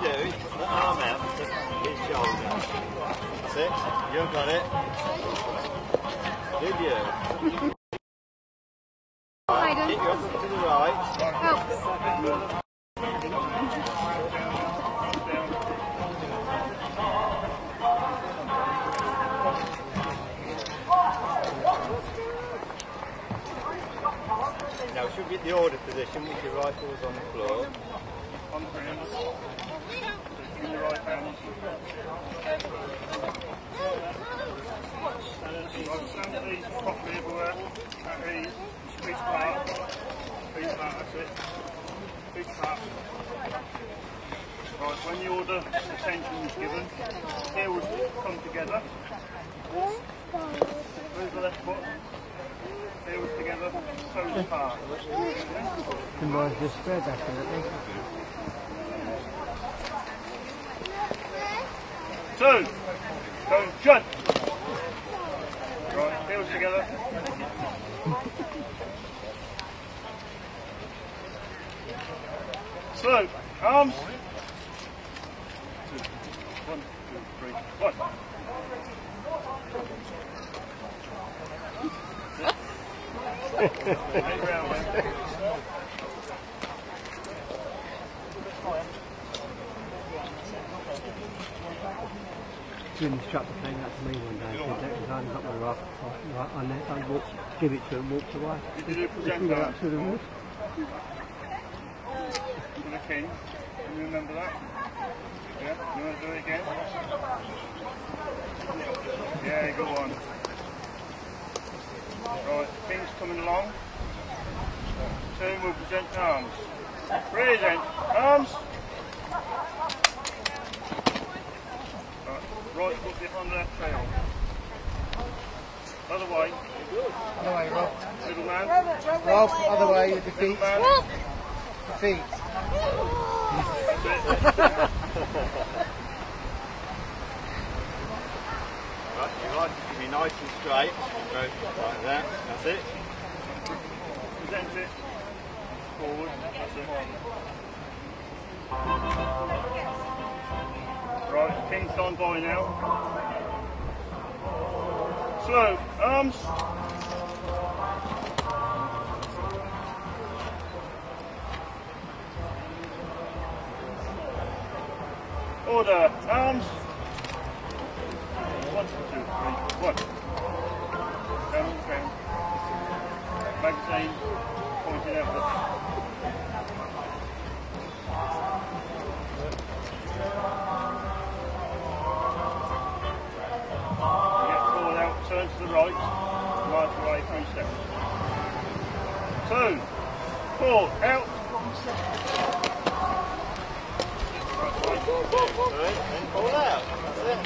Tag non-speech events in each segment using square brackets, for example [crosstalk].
do, the arm out, his shoulder. That's it. You've got it. Did you? Keep your up to the right. Help. Now, should be the order position with your rifles on the floor. The the right when the order attention is given, heels come together. The left foot. Heels together, toes apart. Symbolize just spread back a two, go, shut. Right, heels together. Slope, arms. Two, one, two, three, one. [laughs] Eight round, Jim instructor came out to me one day and said that up the rock. Right, I, let- I walked, give it to him, walked away. Did you present that up to the roof. to the king? Can you remember that? Yeah? You want to do it again? Yeah, go on. Right, king's coming along. Team will present arms. Present arms. Right, right foot behind left tail. Other way. Other way, Rob. Little man. Rob, other way with the Little feet. Feet. Right, your rifles can be nice and straight. Go like that. That's it. Present it. Forward. That's it. Right, King's gone by now. Slope. Arms. Order. Arms. One, two, three, one. Down, down. Magazine pointed out. Turn to the right, right three steps. Two, four, out. Right away. Right, and pull out. That's it.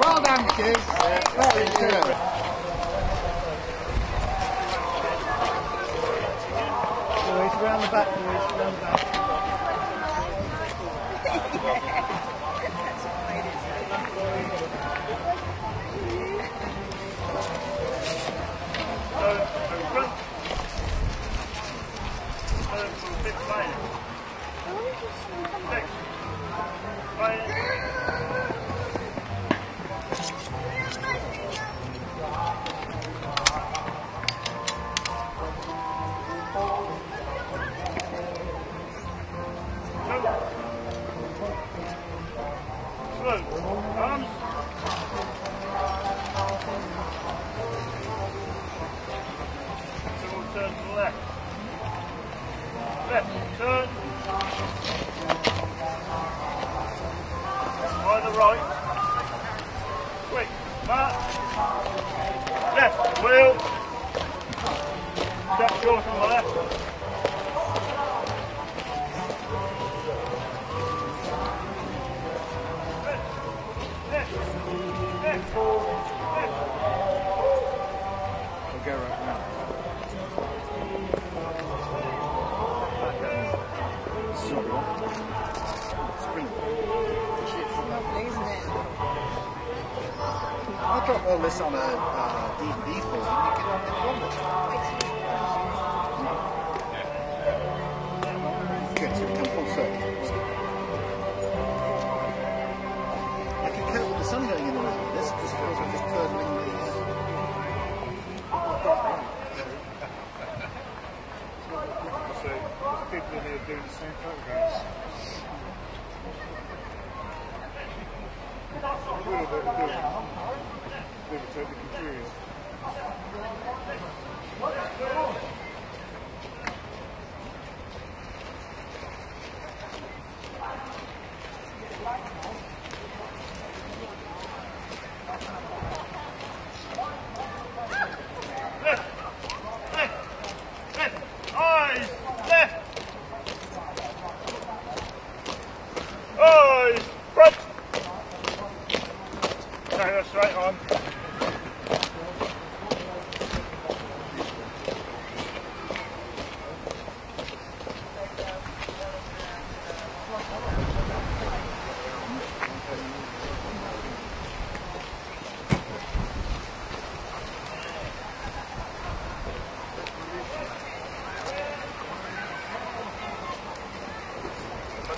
Well done, kids. Very good. Round the back, boys, round the back. [laughs] So, in right. Quick, march. Left, wheel. Step short on the left. Drop all this on a uh, DVD for you. Can, Good, so we come full circle. sun going in the middle of this. It just feels like just curdling doing the same photographs a little bit. A little bit technically curious. Eyes left. Eyes front. Okay, that's straight on. You have to go and speak to them. You're going to miss the shot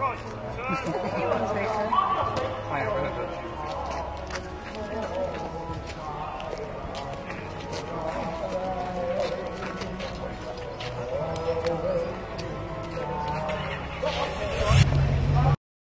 Right.